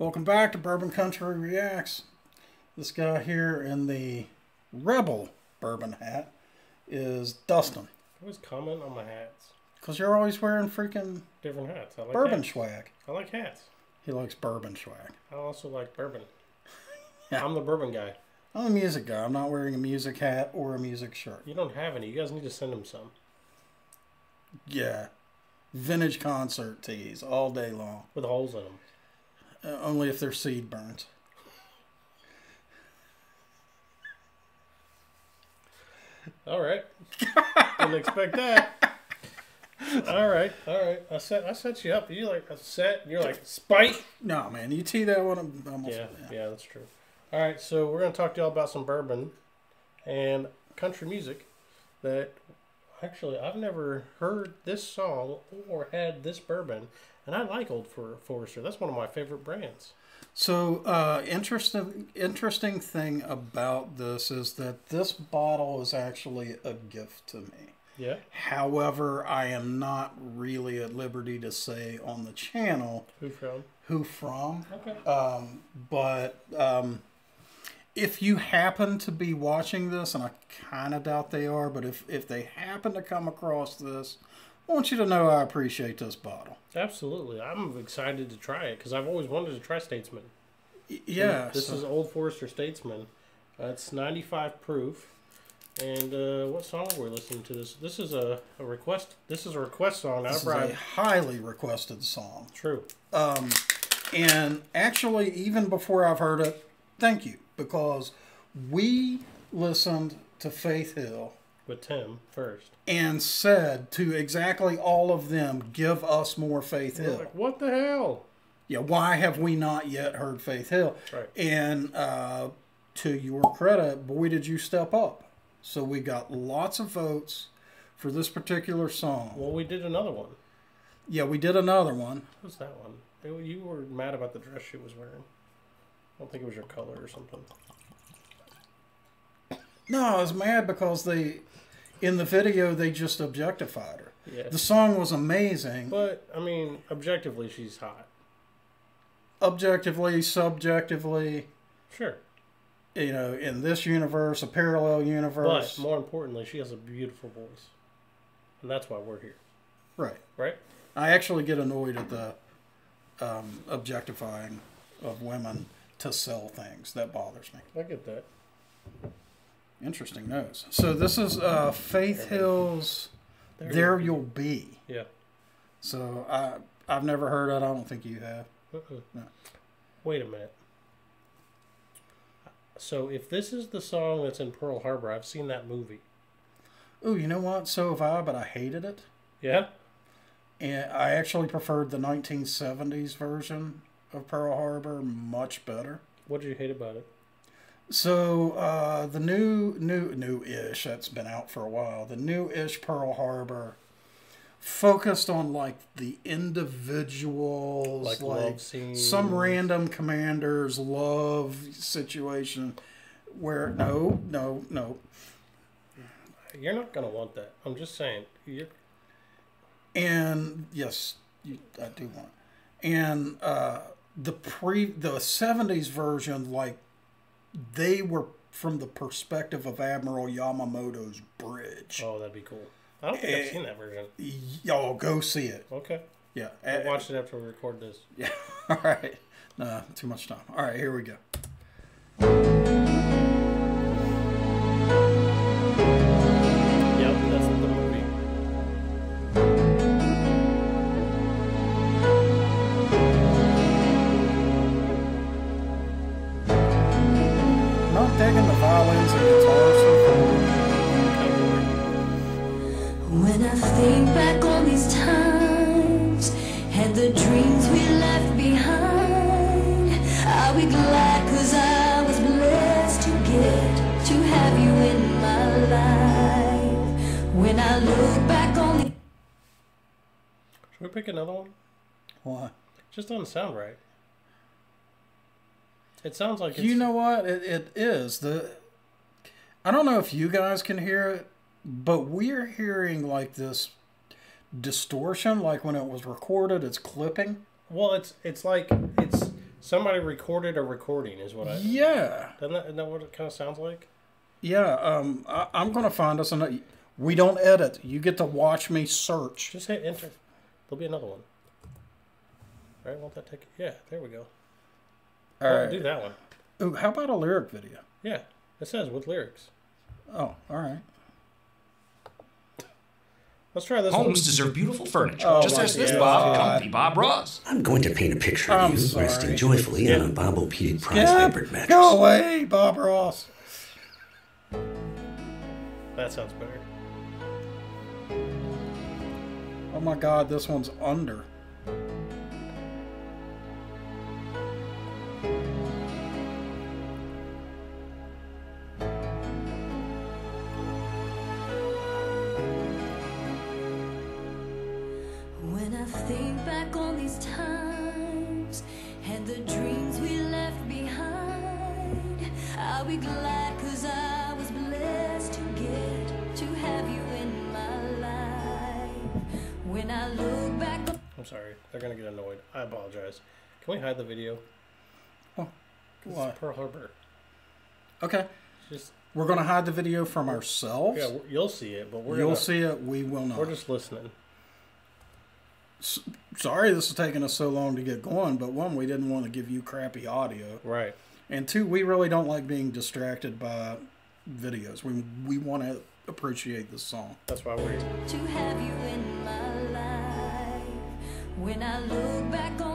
Welcome back to Bourbon Country Reacts. This guy here in the Rebel bourbon hat is Dustin. I Always comment on my hats. Because you're always wearing freaking Different hats. I like bourbon hats. swag. I like hats. He likes bourbon swag. I also like bourbon. Yeah. I'm the bourbon guy. I'm a music guy. I'm not wearing a music hat or a music shirt. You don't have any. You guys need to send him some Yeah. Vintage concert tees all day long. with holes in them. Uh, only if they're seed burns. All right. Didn't expect that. All right, all right. I set I set you up. You like a set. You're like spite. No, man. You tee that one. I'm almost. Yeah, yeah, that's true. All right, so we're gonna talk to y'all about some bourbon and country music that actually I've never heard this song or had this bourbon, and I like Old For- Forester. That's one of my favorite brands. So, uh, interesting interesting thing about this is that this bottle is actually a gift to me. Yeah. However, I am not really at liberty to say on the channel Who from? who from. Okay. Um, but um, if you happen to be watching this, and I kind of doubt they are, but if, if they happen to come across this, I want you to know I appreciate this bottle. Absolutely. I'm excited to try it because I've always wanted to try Statesman. Y- Yeah. This so- is Old Forester Statesman. Uh, it's 95 proof. And uh, what song are we listening to? This this is a, a request. This is a request song. This a is a highly requested song. True. Um, and actually, even before I've heard it, thank you because we listened to Faith Hill With Tim first. and said to exactly all of them, "Give us more Faith Hill." like, what the hell? Yeah, why have we not yet heard Faith Hill? Right. And uh, to your credit, boy, did you step up. So we got lots of votes for this particular song. Well, we did another one. Yeah, we did another one. What was that one? You were mad about the dress she was wearing. I don't think it was your color or something. No, I was mad because they, in the video, they just objectified her. Yeah. The song was amazing. But, I mean, objectively, she's hot. Objectively, subjectively, Sure. you know, in this universe, a parallel universe. But, more importantly, she has a beautiful voice. And that's why we're here. right. Right? I actually get annoyed at the um, objectifying of women to sell things. That bothers me. I get that. Interesting nose. So this is uh, Faith Hill's There "There you- You'll Be." Yeah. So I I've never heard it. I don't think you have. Uh-uh. No. Wait a minute. So if this is the song that's in Pearl Harbor, I've seen that movie. Oh, you know what? So have I, but I hated it. Yeah? And I actually preferred the 1970s version of Pearl Harbor much better. What did you hate about it? So uh, the new new new-ish that's been out for a while. The new-ish Pearl Harbor focused on like the individuals, Like like, some random commander's love situation. Where no no no You're not going to want that. I'm just saying. you and yes, you, I do want. And uh, the pre the seventies version, like they were from the perspective of Admiral Yamamoto's bridge. oh, that'd be cool. I don't think Eh. I've seen that version. Y'all go see it. Okay. Yeah, I'll watch it after we record this. Yeah. All right. Nah, too much time. All right, here we go. When I think back on these times and the dreams we left behind, I'll be glad cause I was blessed to get to have you in my life. When I look back on the Should we pick another one? Why? Just doesn't sound right. It sounds like it's, You know what? It, it is the. I don't know if you guys can hear it, but we're hearing like this distortion, like when it was recorded, it's clipping. Well, it's it's like it's Somebody recorded a recording, is what I. Yeah, Doesn't that, isn't that what it kind of sounds like? yeah. Um, I, I'm gonna find us another. We don't edit. You get to watch me search. Just hit enter. There'll be another one. All right, won't that take? Yeah, there we go. All Oh, right. Do that one. Ooh, how about a lyric video? Yeah, it says with lyrics. Oh, all right. Let's try this Homes deserve beautiful furniture. Oh, Just ask this God. Bob. Come be Bob Ross. I'm going to paint a picture of I'm you sorry. resting joyfully on a Bobo-Pedic prize Yeah, hybrid mattress. go away, Bob Ross. That sounds better. Oh my God, this one's under. Can we hide the video? Oh, 'Cause why? It's Pearl Harbor. Okay, Just we're gonna hide the video from ourselves. yeah, you'll see it, but we're You'll gonna, see it. We will not. We're just listening. Sorry, this is taking us so long to get going. But one, we didn't want to give you crappy audio, Right. and two, we really don't like being distracted by videos. We we want to appreciate this song. That's why we're here. to have you in my life. When I look back on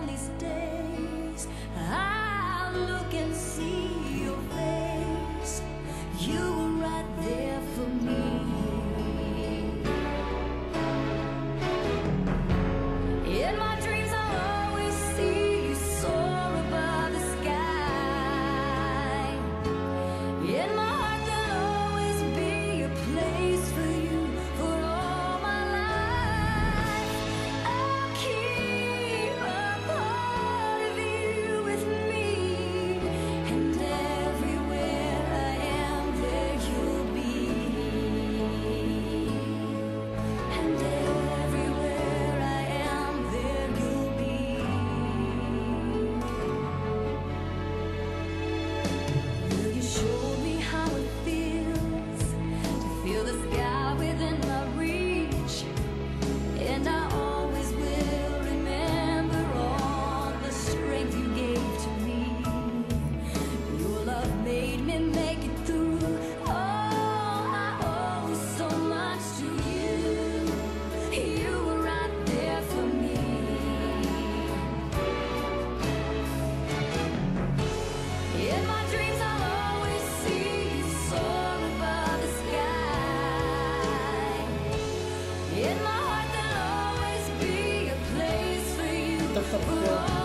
you for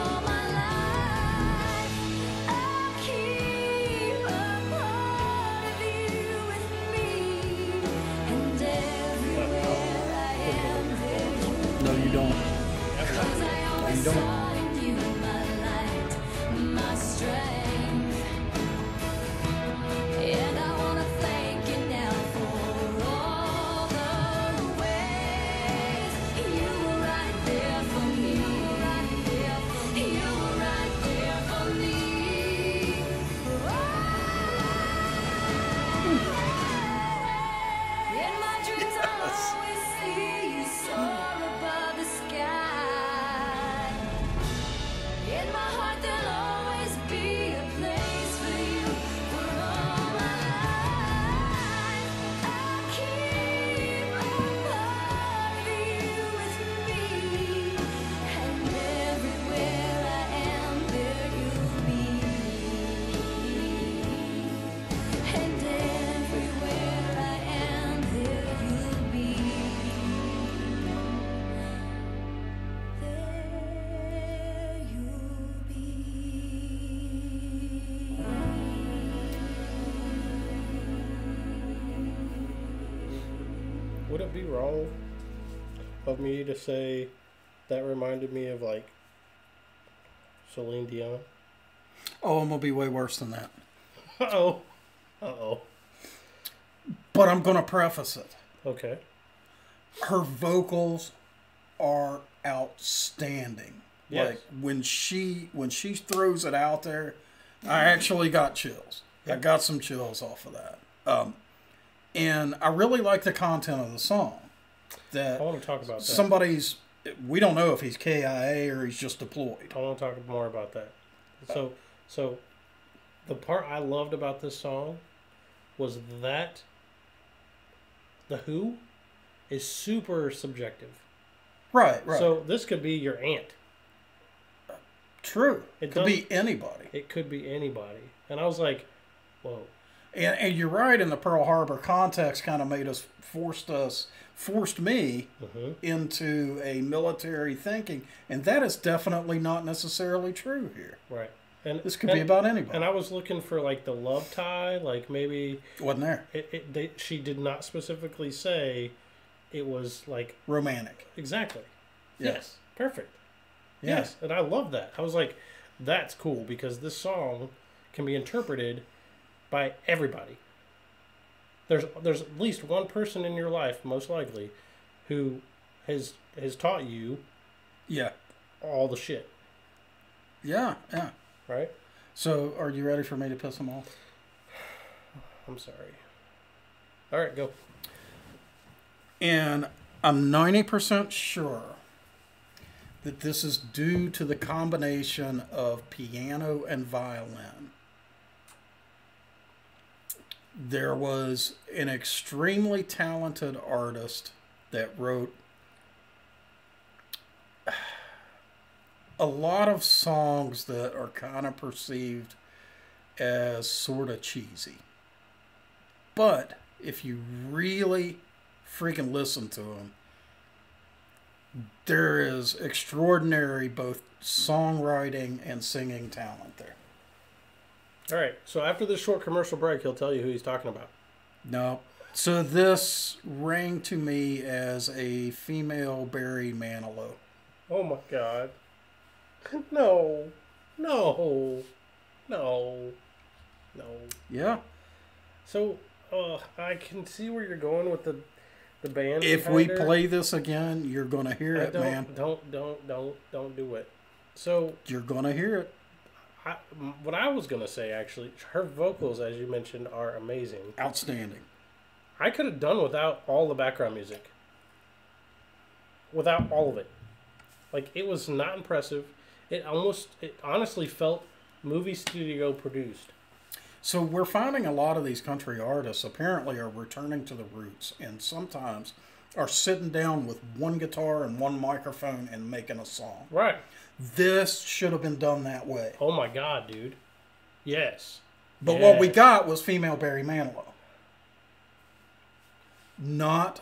Would be wrong of me to say that reminded me of like Celine Dion? Oh, I'm gonna be way worse than that. Uh oh. Uh oh. But I'm gonna preface it. Okay. Her vocals are outstanding. Yes. Like when she when she throws it out there, I actually got chills. I got some chills off of that. Um, and I really like the content of the song. That I want to talk about that. somebody's we don't know if he's KIA or he's just deployed. I want to talk more about that. So, so the part I loved about this song was that the Who is super subjective. Right, right. So this could be your aunt. True. It It could be anybody. It could be anybody. And I was like, whoa. And, and you're right in the Pearl Harbor context kind of made us forced us forced me Mhm. into a military thinking and that is definitely not necessarily true here. Right. And This could and, be about anybody. And I was looking for like the love tie, like maybe Wasn't there? it, it they, she did not specifically say it was like Romantic. exactly. Yeah. Yes. Perfect. Yeah. Yes, and I love that. I was like, that's cool because this song can be interpreted by everybody. There's there's at least one person in your life, most likely, who has has taught you Yeah. all the shit, Yeah, yeah. right? So, are you ready for me to piss them off? I'm sorry. All right, go. And I'm 90% sure that this is due to the combination of piano and violin. There was an extremely talented artist that wrote a lot of songs that are kind of perceived as sort of cheesy. But if you really freaking listen to them, there is extraordinary both songwriting and singing talent there. All right. So after this short commercial break, he'll tell you who he's talking about. No. So this rang to me as a female Barry Manilow. Oh my god. No. No. No. No. Yeah. So, uh, I can see where you're going with the the band. If we her. play this again, you're gonna hear I it, don't, man. Don't don't don't don't do it. So, You're gonna hear it. I, what I was gonna say actually, her vocals, as you mentioned, are amazing. Outstanding. I could have done without all the background music. Without all of it, like it was not impressive. It almost, it honestly felt movie studio produced. So we're finding a lot of these country artists apparently are returning to the roots and sometimes are sitting down with one guitar and one microphone and making a song. Right. This should have been done that way. Oh my god, dude. Yes. But what we got was female Barry Manilow. Not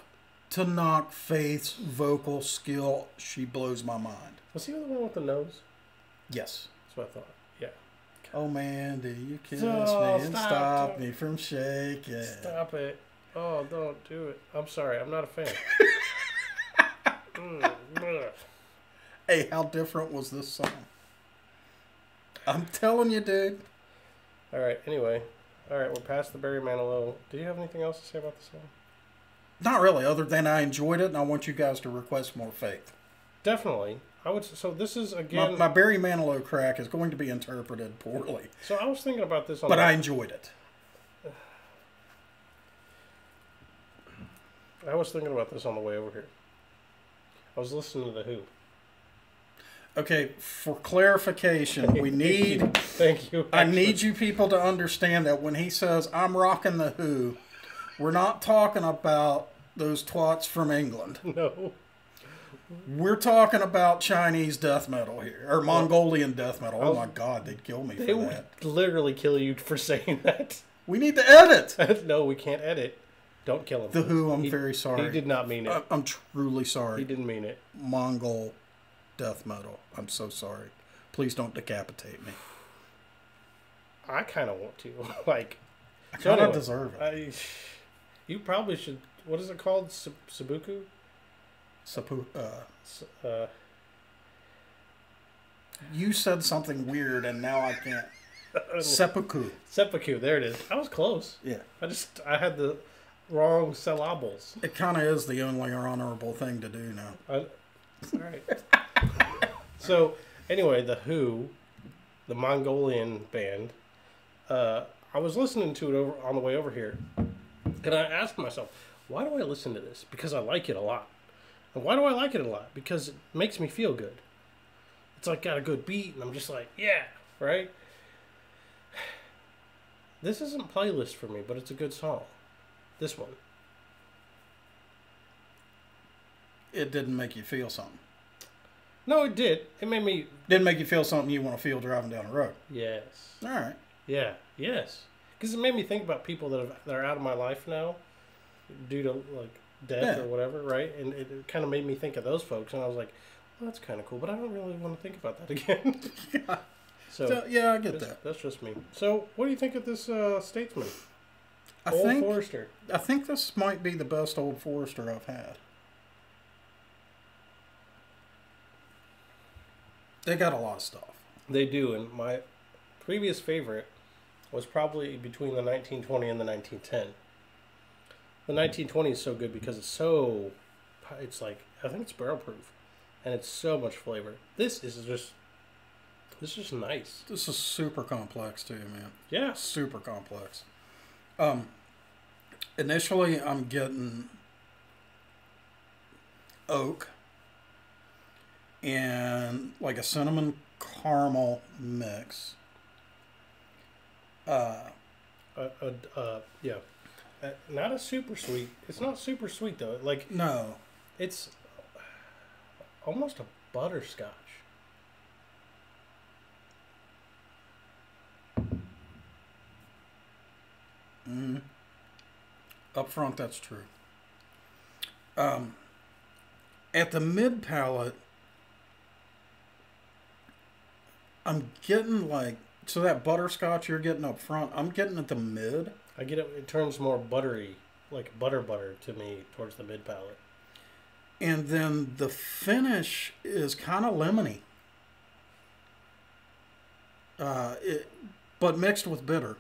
to knock Faith's vocal skill, she blows my mind. Was he the one with the nose? Yes. That's what I thought. Yeah. Oh man, do you kiss Oh, me and stop. stop me from shaking? Stop it. Oh, don't do it. I'm sorry. I'm not a fan. Mm. Hey, how different was this song? I'm telling you, dude. All right. Anyway. All right. We're past the Barry Manilow. Do you have anything else to say about the song? Not really, other than I enjoyed it, and I want you guys to request more Faith. Definitely. I would. So this is My, again. my Barry Manilow crack is going to be interpreted poorly, so I was thinking about this on. but the, I enjoyed it. I was thinking about this on the way over here. I was listening to the Hu. Okay, for clarification, we need Thank you. I need you people to understand that when he says I'm rocking the Hu, we're not talking about those twats from England. No. We're talking about Chinese death metal here, or Mongolian death metal. Oh my God, they'd kill me They for would that. literally kill you for saying that. We need to edit no, we can't edit. Don't kill him. the Hu. I'm He- very sorry. He did not mean it. I- I'm truly sorry. he didn't mean it. Mongol death metal. I'm so sorry. Please don't decapitate me. I kind of want to. like, I kind of anyway, deserve it. I, you probably should. What is it called? Sabuku? Sapu- uh, Uh, you said something weird, and now I can't. Seppuku. seppuku. There it is. I was close. Yeah. I just I had the wrong syllables. It kind of is the only honorable thing to do now. I, all right. so Anyway, the Hu, the Mongolian band, uh, I was listening to it over on the way over here, and I asked myself, why do I listen to this? Because I like it a lot. And why do I like it a lot? Because it makes me feel good. It's like got a good beat, and I'm just like, yeah, right. This isn't playlist for me, but it's a good song. This one. It didn't make you feel something. No, it did. It made me. Didn't make you feel something you want to feel driving down the road. Yes. All right. Yeah. Yes. Because it made me think about people that, have, that are out of my life now, due to like death Yeah. or whatever, right? And it, it kind of made me think of those folks, and I was like, well, that's kind of cool, but I don't really want to think about that again. so, So, yeah, I get that's, that. that's just me. So, what do you think of this uh, Statesman? I Old think Forester. I think this might be the best old Forester I've had. They got a lot of stuff. They do, and my previous favorite was probably between the 1920 and the 1910. The 1920 is so good because it's so, it's like I think it's barrel proof, and it's so much flavor. This is just, this is just nice. This is super complex too, man. Yeah, Super complex. Um, initially, I'm getting oak and like a cinnamon caramel mix. Uh, uh, uh, uh, yeah. Uh, not a super sweet. It's not super sweet though. Like no, it's almost a butterscotch. Up front, that's true. Um, at the mid palate, I'm getting like so that butterscotch you're getting up front. I'm getting at the mid, I get it. It turns more buttery, like butter butter to me towards the mid palate. and then the finish is kind of lemony. Uh, it, but mixed with bitter.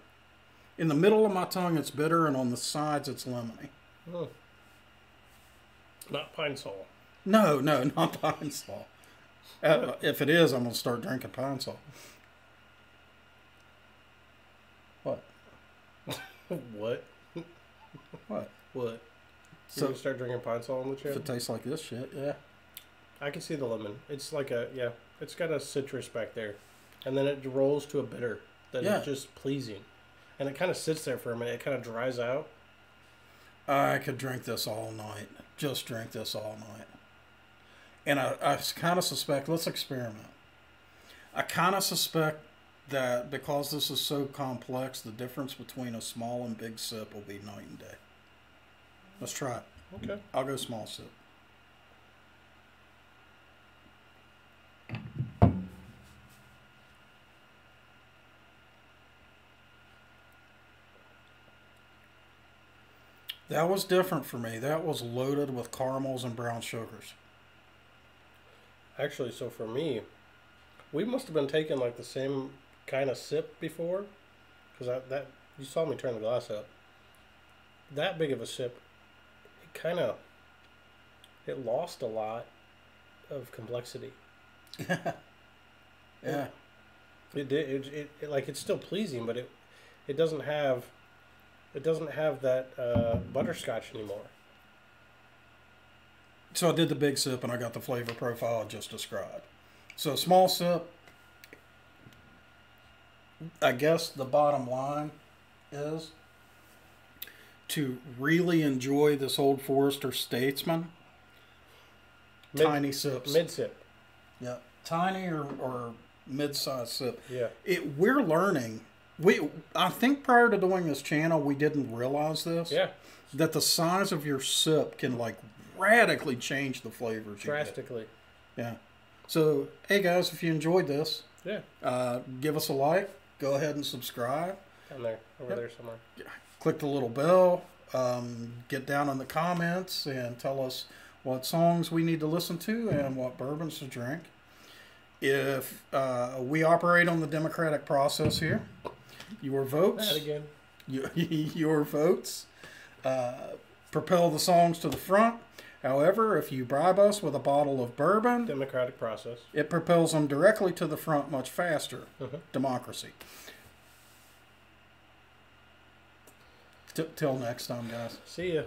In the middle of my tongue, it's bitter, and on the sides, it's lemony. Oh. Not pine sol. No, no, not pine salt. Uh, if it is, I'm gonna start drinking pine salt. What? what? What? What? So you start drinking pine sol on the if chair? it tastes like this shit, yeah. I can see the lemon. It's like a yeah. It's got a citrus back there, and then it rolls to a bitter that is Yeah. just pleasing, and it kind of sits there for a minute. It kind of dries out. I could drink this all night. Just drink this all night. And I, I kind of suspect, let's experiment. I kind of suspect that because this is so complex, the difference between a small and big sip will be night and day. Let's try it. Okay. I'll go small sip. That was different for me. That was loaded with caramels and brown sugars. Actually, so for me, we must have been taking like the same kind of sip before, because that you saw me turn the glass up. That big of a sip, it kind of it lost a lot of complexity. Yeah. It did. It, it, it like it's still pleasing, but it it doesn't have it doesn't have that uh, butterscotch anymore. So I did the big sip and I got the flavor profile I just described. So small sip, I guess the bottom line is to really enjoy this old Forester Statesman. Mid- tiny sips. Mid sip. yeah, tiny or, or mid-sized sip. Yeah. It we're learning. We I think prior to doing this channel, we didn't realize this. Yeah. That the size of your sip can like radically change the flavors. get. Drastically. Yeah. So, hey guys, if you enjoyed this, Yeah. uh, give us a like. Go ahead and subscribe. Down there. Over there somewhere. Click the little bell. Um, get down in the comments and tell us what songs we need to listen to and what bourbons to drink. If uh, we operate on the democratic process here, your votes, That again. your, your votes uh, propel the songs to the front. However, if you bribe us with a bottle of bourbon, Democratic process. it propels them directly to the front much faster. Mhm. Democracy. T- till next time, guys. See ya.